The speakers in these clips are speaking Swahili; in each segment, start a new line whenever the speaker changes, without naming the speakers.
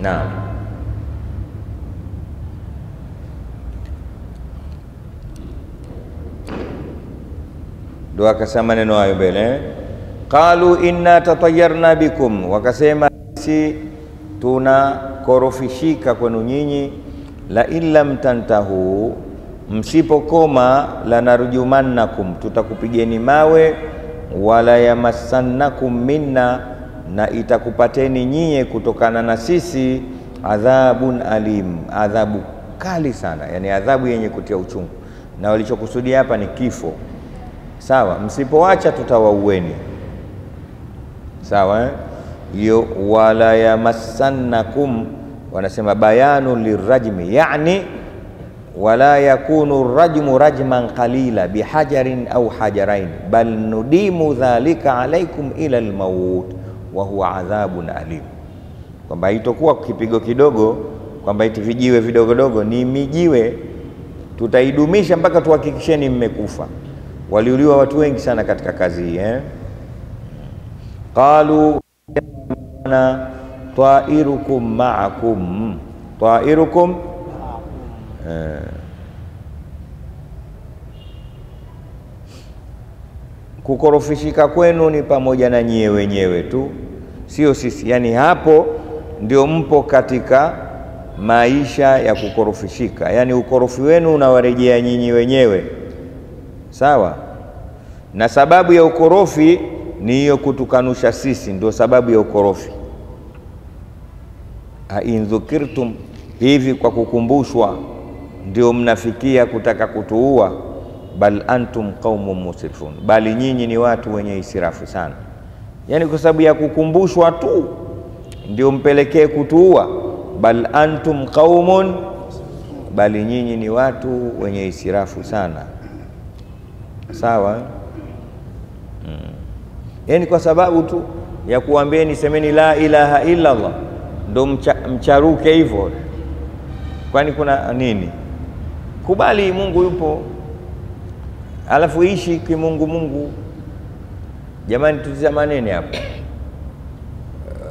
Naam. Ndo akasema neno hayo mbele. Qalu inna tatayarna bikum, wakasema sisi tunakorofishika kwenu nyinyi, la in lam tantahu, msipokoma, lanarjumannakum, tutakupigeni mawe, wala yamassannakum minna, na itakupateni nyie kutokana na sisi adhabun alim, adhabu kali sana, yani adhabu yenye kutia uchungu, na walichokusudia hapa ni kifo. Sawa, msipoacha tutawaueni. Sawa eh? hiyo wala yamassannakum, wanasema bayanu lirajmi, yani wala yakunu rajmu rajman qalila bihajarin au hajarain bal nudimu dhalika alaikum ila almaut wa huwa adhabun alim, kwamba itokuwa kipigo kidogo, kwamba iti vijiwe vidogodogo, ni mijiwe. Tutaidumisha mpaka tuhakikisheni mmekufa. Waliuliwa watu wengi sana katika kazi hii eh? qalu na tairukum maakum. Tairukum? Eh, kukorofishika kwenu ni pamoja na nyie wenyewe tu, sio sisi. Yani hapo ndio mpo katika maisha ya kukorofishika, yani ukorofi wenu unawarejea nyinyi wenyewe, sawa. Na sababu ya ukorofi ni hiyo kutukanusha sisi, ndio sababu ya ukorofi. Aindhukirtum, hivi kwa kukumbushwa ndio mnafikia kutaka kutuua. Bal antum qaumun musrifun, bali nyinyi ni watu wenye israfu sana. Yani kwa sababu ya kukumbushwa tu ndio mpelekee kutuua. Bal antum qaumun, bali nyinyi ni watu wenye israfu sana, sawa hmm. Yani kwa sababu tu ya kuambieni semeni la ilaha illa Allah ndo mcha, mcharuke hivyo, kwani kuna nini? Kubali Mungu yupo, alafu ishi kimungu Mungu. Jamani, tutizamaneni hapo,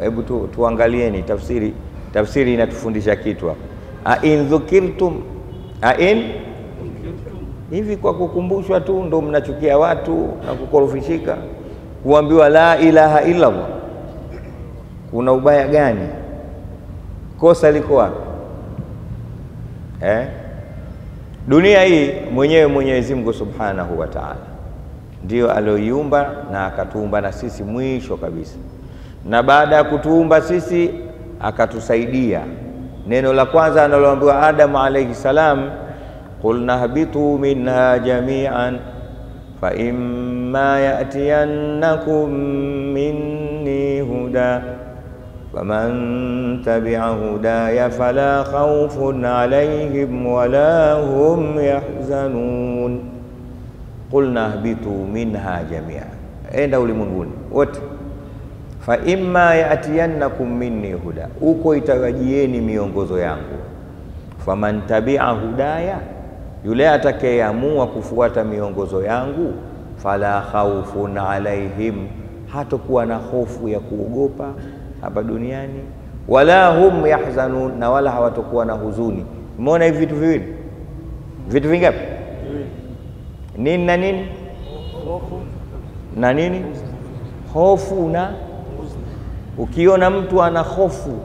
hebu tu, tuangalieni tafsiri. Tafsiri inatufundisha kitu hapo. ain dhukirtum ain hivi, kwa kukumbushwa tu ndo mnachukia watu na kukorofishika kuambiwa la ilaha illa kuna ubaya gani? Kosa liko wapi eh? Dunia hii mwenyewe Mwenyezi Mungu Subhanahu wa Ta'ala. Ndio alioiumba na akatuumba na sisi mwisho kabisa, na baada ya kutuumba sisi akatusaidia. Neno la kwanza analoambiwa Adamu alayhi salam, qulna habitu minha jami'an fa imma yatiyannakum minni huda faman تبع هداي فلا خوف عليهم ولا هم يحزنون. قلنا اهبطوا منها جميعا. enda ulimwenguni? Wote. Fa imma yatiyannakum minni huda, uko itawajieni miongozo yangu. Faman tabi'a hudaya yule atakayeamua kufuata miongozo yangu, fala khaufun alaihim, hatakuwa na hofu ya kuogopa hapa duniani, wala hum yahzanun, na wala hawatakuwa na huzuni. Umeona hivi vitu viwili, vitu vingapi? Nini na nini na nini? Hofu na ukiona mtu ana hofu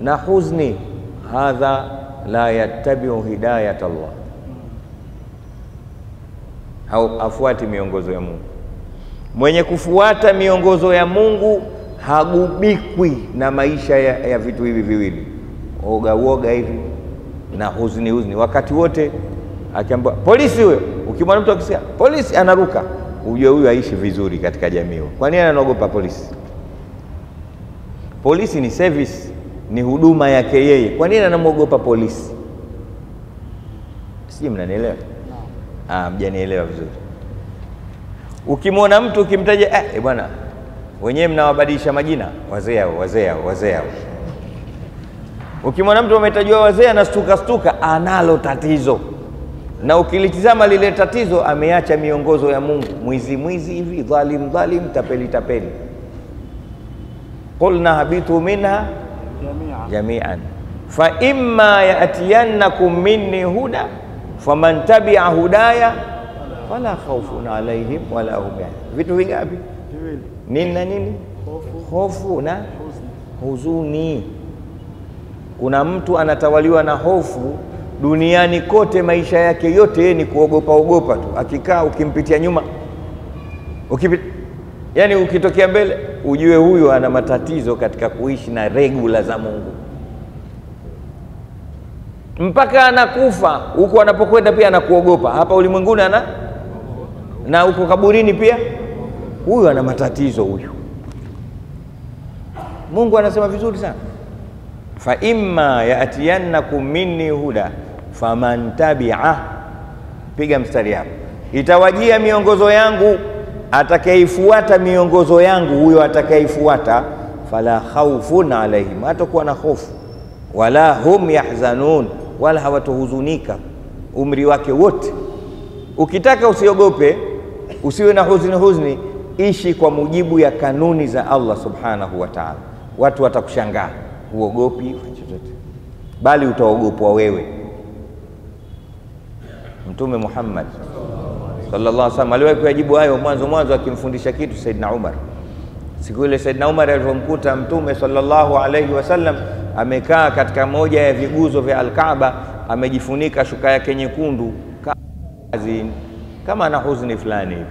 na huzni, hadha la yattabiu hidayat Allah hafuati miongozo ya Mungu. Mwenye kufuata miongozo ya Mungu hagubikwi na maisha ya, ya vitu hivi viwili, oga uoga hivi na huzuni huzuni wakati wote. Akiambiwa polisi huyo, ukimwona mtu akisikia polisi anaruka, ujue huyu aishi vizuri katika jamii. Kwa nini anaogopa polisi? Polisi ni service, ni huduma yake yeye. Kwa nini anamwogopa polisi? Sijui mnanielewa? Ah, mjanielewa vizuri. Ukimwona mtu ukimtaja eh, bwana wenyewe mnawabadilisha majina wazee hao, wazee hao, wazee hao. Ukimwona mtu ametajwa wazee anastuka stuka, analo tatizo, na ukilitizama lile tatizo, ameacha miongozo ya Mungu, mwizi mwizi hivi, dhalim dhalim, tapeli tapeli. Qulna habitu minha jamian fa imma yatiyannakum minni huda faman tabia hudaya fala khaufun alaihim wala hum yahzanun. Vitu vingapi? Nini na nini? Hofu na huzuni. Kuna mtu anatawaliwa na hofu duniani kote, maisha yake yote ni kuogopa ogopa tu. Akikaa ukimpitia nyuma ukipit, yani ukitokea mbele, ujue huyo ana matatizo katika kuishi na regula za Mungu mpaka anakufa huku anapokwenda pia anakuogopa. Hapa ulimwenguni ana na uko kaburini pia, huyu ana matatizo huyu. Mungu anasema vizuri sana, fa imma yatiyannakum minni huda faman tabia, piga mstari hapo, itawajia miongozo yangu, atakayeifuata miongozo yangu, huyo atakayeifuata, fala khaufun alaihim, hatakuwa na hofu, wala hum yahzanun, wala hawatohuzunika umri wake wote. Ukitaka usiogope, usiwe na huzni huzni ishi kwa mujibu ya kanuni za Allah subhanahu wa ta'ala. Watu watakushangaa, huogopi chochote, bali utaogopwa wewe. Mtume Muhammad sallallahu alaihi wasallam aliwahi kuyajibu hayo mwanzo mwanzo, akimfundisha kitu Saidina Umar. Siku ile Saidina Umar alivyomkuta Mtume sallallahu alaihi wasallam amekaa katika moja ya viguzo vya Alkaaba, amejifunika shuka yake nyekundu kazini, kama ana huzuni fulani hivi.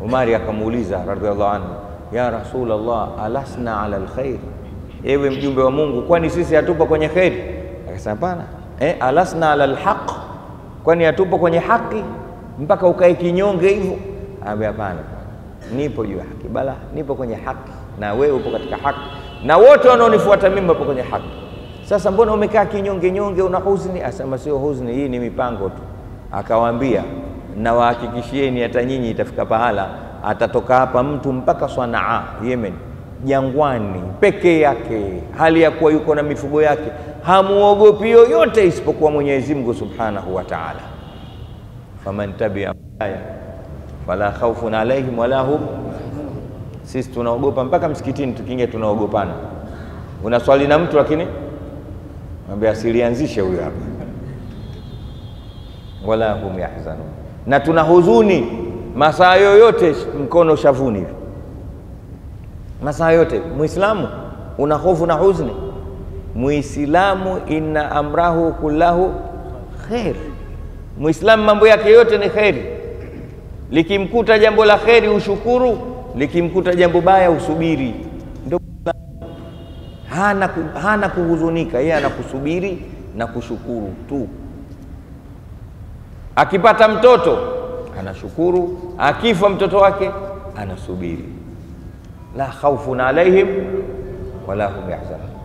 Umari akamuuliza radhiallahu anhu, ya Rasulullah, alasna ala alkhair, ewe mjumbe wa Mungu, kwani sisi hatupo kwenye kheri? Akasema hapana. Eh, alasna ala alhaq, kwani hatupo kwenye haki mpaka ukae kinyonge hivyo? Ambe hapana, nipo juu ya haki, bala nipo kwenye haki na wewe upo katika haki na wote wanaonifuata mimi wapo kwenye haki. Sasa mbona umekaa kinyonge nyonge, una huzuni? Asema sio huzuni, hii ni mipango tu. Akawaambia, nawahakikishieni hata nyinyi itafika pahala atatoka hapa mtu mpaka Sanaa Yemen, jangwani peke yake, hali ya kuwa yuko na mifugo yake, hamuogopi yoyote isipokuwa Mwenyezi Mungu Subhanahu wa Ta'ala. faman tabia haya fala khawfun alaihim wala hum sisi tunaogopa mpaka msikitini tukiingia tunaogopana. Unaswali na mtu lakini mwambie asilianzishe huyo hapa, wala hum yahzanun. Na tuna huzuni masaa yoyote, mkono shavuni hivi, masaa yote. Muislamu una hofu na huzuni? Muislamu inna amrahu kullahu kheri muislamu mambo yake yote ni kheri. Likimkuta jambo la kheri ushukuru likimkuta jambo baya usubiri. Ndio hana, hana kuhuzunika, yeye anakusubiri na kushukuru tu. Akipata mtoto anashukuru, akifa mtoto wake anasubiri. La khaufun alaihim wala hum yahzanun.